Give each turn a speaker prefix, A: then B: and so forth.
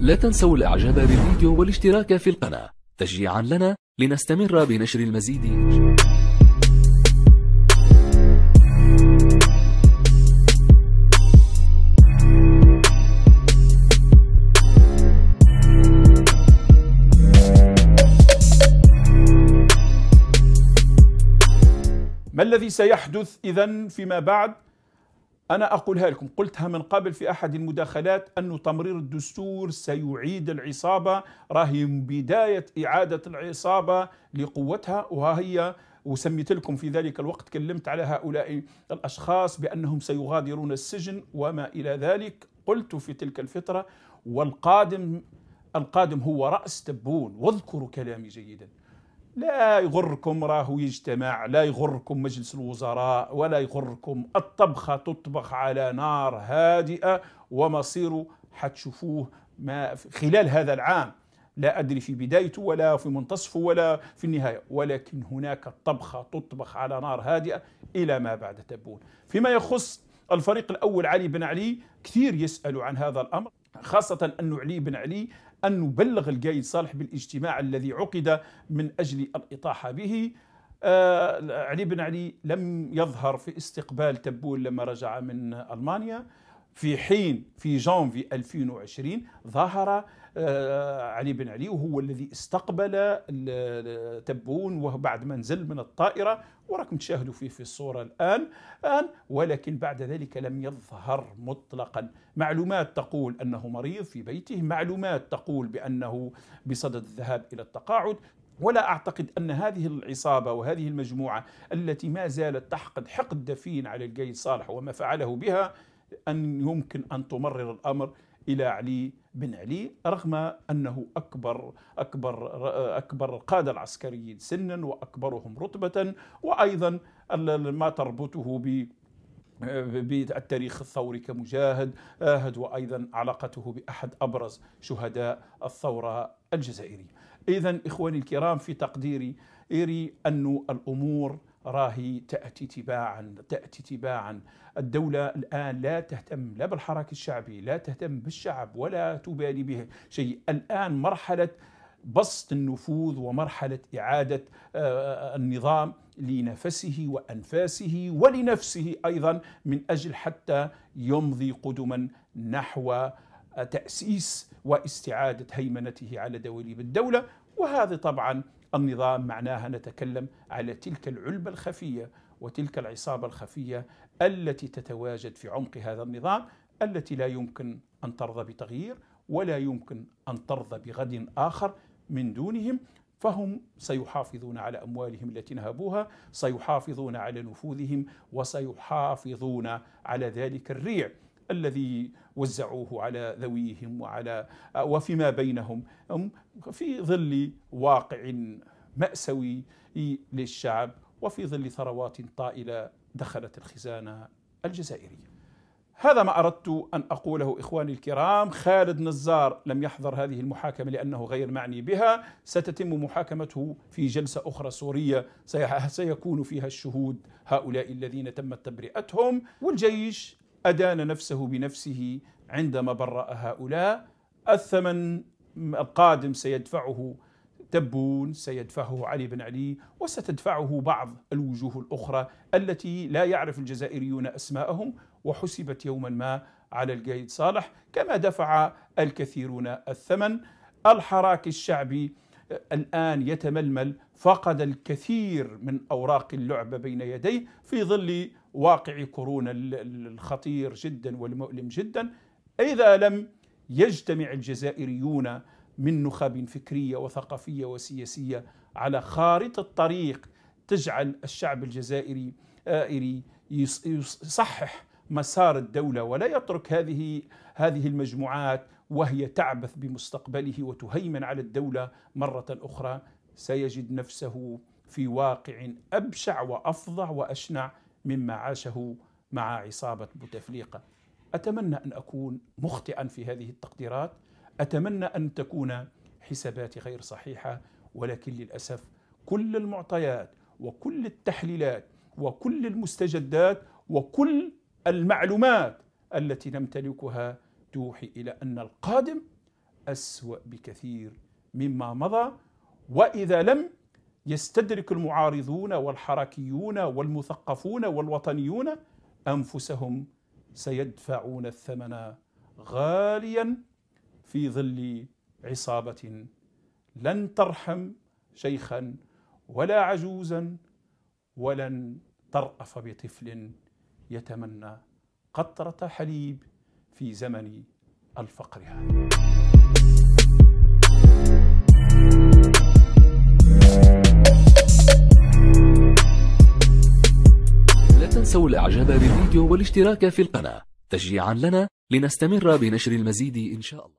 A: لا تنسوا الإعجاب بالفيديو والاشتراك في القناة. تشجيعا لنا لنستمر بنشر المزيد.
B: ما الذي سيحدث إذا فيما بعد؟ أنا أقولها لكم قلتها من قبل في أحد المداخلات أن تمرير الدستور سيعيد العصابة راهي بداية إعادة العصابة لقوتها وهي وسميت لكم في ذلك الوقت كلمت على هؤلاء الأشخاص بأنهم سيغادرون السجن وما إلى ذلك. قلت في تلك الفترة والقادم القادم هو رأس تبون. واذكروا كلامي جيدا. لا يغركم راهو يجتمع لا يغركم مجلس الوزراء ولا يغركم الطبخة تطبخ على نار هادئة ومصيره حتشوفوه ما خلال هذا العام. لا أدري في بدايته ولا في منتصفه ولا في النهاية ولكن هناك طبخة تطبخ على نار هادئة إلى ما بعد تبون. فيما يخص الفريق الأول علي بن علي كثير يسألوا عن هذا الأمر. خاصة أن علي بن علي أن نبلغ القايد صالح بالاجتماع الذي عقد من أجل الإطاحة به. آه علي بن علي لم يظهر في استقبال تبون لما رجع من ألمانيا. في حين في جانفي 2020 ظهر آه، علي بن علي وهو الذي استقبل تبون وبعد ما نزل من الطائرة وراكم تشاهدوا فيه في الصورة الآن الآن ولكن بعد ذلك لم يظهر مطلقا. معلومات تقول أنه مريض في بيته معلومات تقول بأنه بصدد الذهاب إلى التقاعد ولا أعتقد أن هذه العصابة وهذه المجموعة التي ما زالت تحقد حقد دفين على القيد صالح وما فعله بها أن يمكن أن تمرر الأمر إلى علي بن علي رغم أنه أكبر أكبر أكبر القاده العسكريين سنا وأكبرهم رتبة وأيضا ما تربطه ب بالتاريخ الثوري كمجاهد آهد وأيضا علاقته بأحد أبرز شهداء الثورة الجزائرية. إذا إخواني الكرام في تقديري إيري أن الأمور راهي تأتي تباعا تأتي تباعا. الدولة الآن لا تهتم لا بالحراك الشعبي لا تهتم بالشعب ولا تبالي به شيء. الآن مرحلة بسط النفوذ ومرحلة إعادة آه، النظام لنفسه وأنفاسه ولنفسه أيضا من أجل حتى يمضي قدما نحو تأسيس وإستعادة هيمنته على دواليب الدولة وهذا طبعا النظام معناها نتكلم على تلك العلبة الخفية وتلك العصابة الخفية التي تتواجد في عمق هذا النظام التي لا يمكن أن ترضى بتغيير ولا يمكن أن ترضى بغد آخر من دونهم. فهم سيحافظون على أموالهم التي نهبوها سيحافظون على نفوذهم وسيحافظون على ذلك الريع. الذي وزعوه على ذويهم وعلى وفيما بينهم. في ظل واقع مأساوي للشعب وفي ظل ثروات طائلة دخلت الخزانة الجزائرية. هذا ما أردت أن أقوله إخواني الكرام. خالد نزار لم يحضر هذه المحاكمة لأنه غير معني بها. ستتم محاكمته في جلسة أخرى سورية. سيكون فيها الشهود هؤلاء الذين تمت تبرئتهم. والجيش أدان نفسه بنفسه عندما برأ هؤلاء. الثمن القادم سيدفعه تبون سيدفعه علي بن علي وستدفعه بعض الوجوه الأخرى التي لا يعرف الجزائريون أسماءهم. وحسبت يوما ما على القايد صالح كما دفع الكثيرون الثمن. الحراك الشعبي الآن يتململ فقد الكثير من أوراق اللعبة بين يديه في ظل واقع كورونا الخطير جدا والمؤلم جدا. إذا لم يجتمع الجزائريون من نخب فكرية وثقافية وسياسية على خارطة طريق تجعل الشعب الجزائري يصحح مسار الدولة ولا يترك هذه هذه المجموعات وهي تعبث بمستقبله وتهيمن على الدولة مرة أخرى سيجد نفسه في واقع أبشع وأفظع وأشنع مما عاشه مع عصابة بوتفليقة. أتمنى أن أكون مخطئا في هذه التقديرات. أتمنى أن تكون حساباتي غير صحيحة ولكن للأسف كل المعطيات وكل التحليلات وكل المستجدات وكل المعلومات التي نمتلكها توحي إلى أن القادم أسوأ بكثير مما مضى وإذا لم يستدرك المعارضون والحركيون والمثقفون والوطنيون أنفسهم سيدفعون الثمن غاليا في ظل عصابة لن ترحم شيخا ولا عجوزا ولن ترأف بطفل يتمنى قطرة حليب في زمن الفقر هذا.
A: لا تنسوا الاعجاب بالفيديو والاشتراك في القناة. تشجيعا لنا لنستمر بنشر المزيد إن شاء الله.